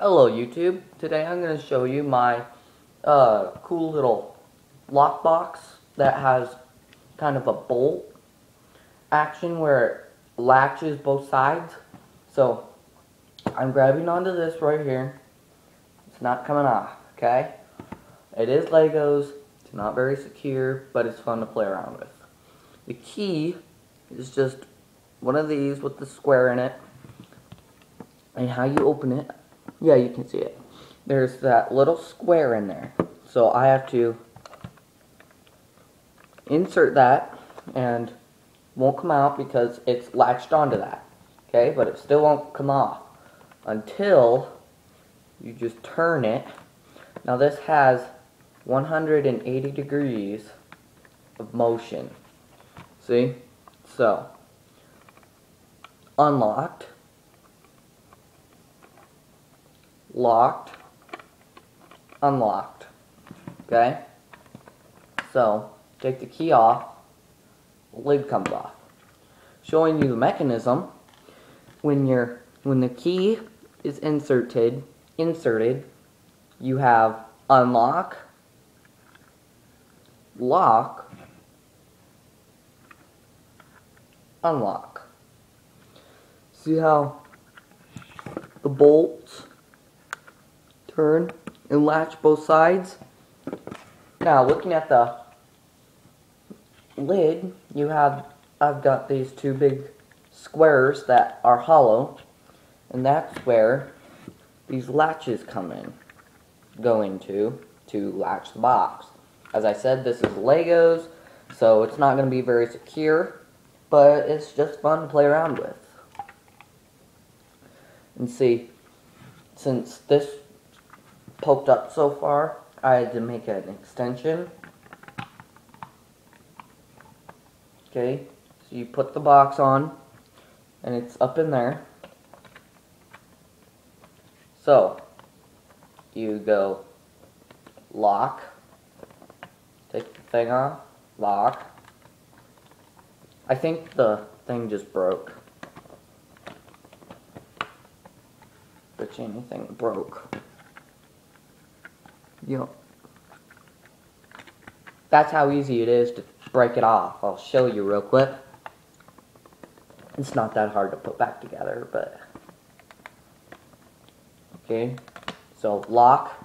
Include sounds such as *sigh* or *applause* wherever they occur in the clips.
Hello YouTube. Today I'm going to show you my uh, cool little lockbox that has kind of a bolt action where it latches both sides. So I'm grabbing onto this right here. It's not coming off, okay? It is Legos. It's not very secure, but it's fun to play around with. The key is just one of these with the square in it. And how you open it yeah, you can see it. There's that little square in there. So I have to insert that and won't come out because it's latched onto that. Okay, but it still won't come off until you just turn it. Now this has 180 degrees of motion. See? So, unlocked locked, unlocked. Okay? So, take the key off, lid comes off. Showing you the mechanism, when you're when the key is inserted, inserted, you have unlock, lock, unlock. See how the bolts turn and latch both sides. Now, looking at the lid, you have, I've got these two big squares that are hollow, and that's where these latches come in, go into, to latch the box. As I said, this is Legos, so it's not going to be very secure, but it's just fun to play around with. And see, since this poked up so far, I had to make an extension. Okay, so you put the box on, and it's up in there. So, you go lock, take the thing off, lock. I think the thing just broke. The chain thing broke. Yep. That's how easy it is to break it off. I'll show you real quick. It's not that hard to put back together, but... Okay, so lock.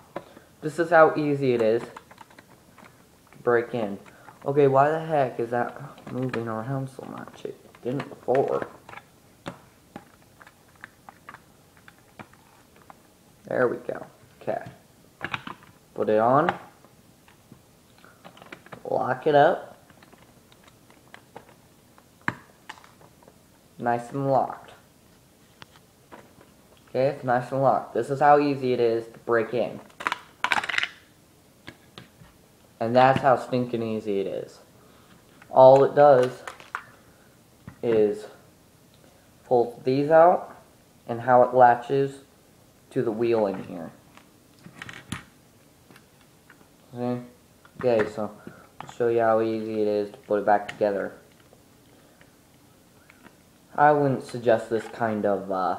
This is how easy it is to break in. Okay, why the heck is that moving around so much? It didn't before. There we go. It on. Lock it up. Nice and locked. Okay, it's nice and locked. This is how easy it is to break in. And that's how stinking easy it is. All it does is pull these out and how it latches to the wheel in here. See? Okay, so I'll show you how easy it is to put it back together. I wouldn't suggest this kind of uh,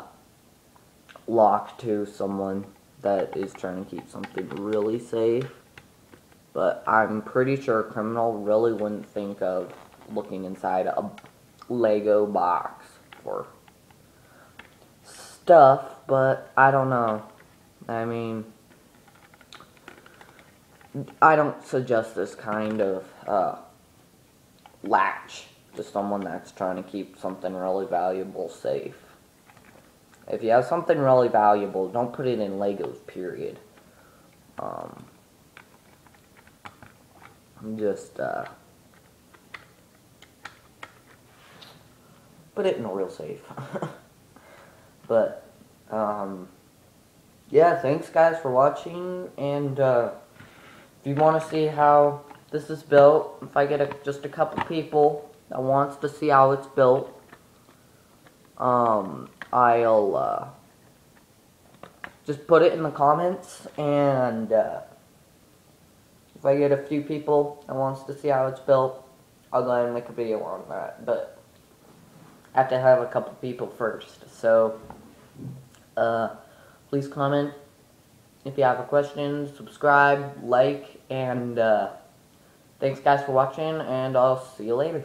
lock to someone that is trying to keep something really safe. But I'm pretty sure a criminal really wouldn't think of looking inside a Lego box for stuff, but I don't know. I mean, I don't suggest this kind of uh, latch to someone that's trying to keep something really valuable safe. If you have something really valuable, don't put it in Legos, period. Um, I'm just, uh, put it in a real safe. *laughs* but, um, yeah, thanks guys for watching, and, uh, if you want to see how this is built, if I get a, just a couple people that wants to see how it's built, um, I'll uh, just put it in the comments, and uh, if I get a few people that wants to see how it's built, I'll go ahead and make a video on that, but I have to have a couple people first, so, uh, Please comment if you have a question, subscribe, like, and uh, thanks guys for watching, and I'll see you later.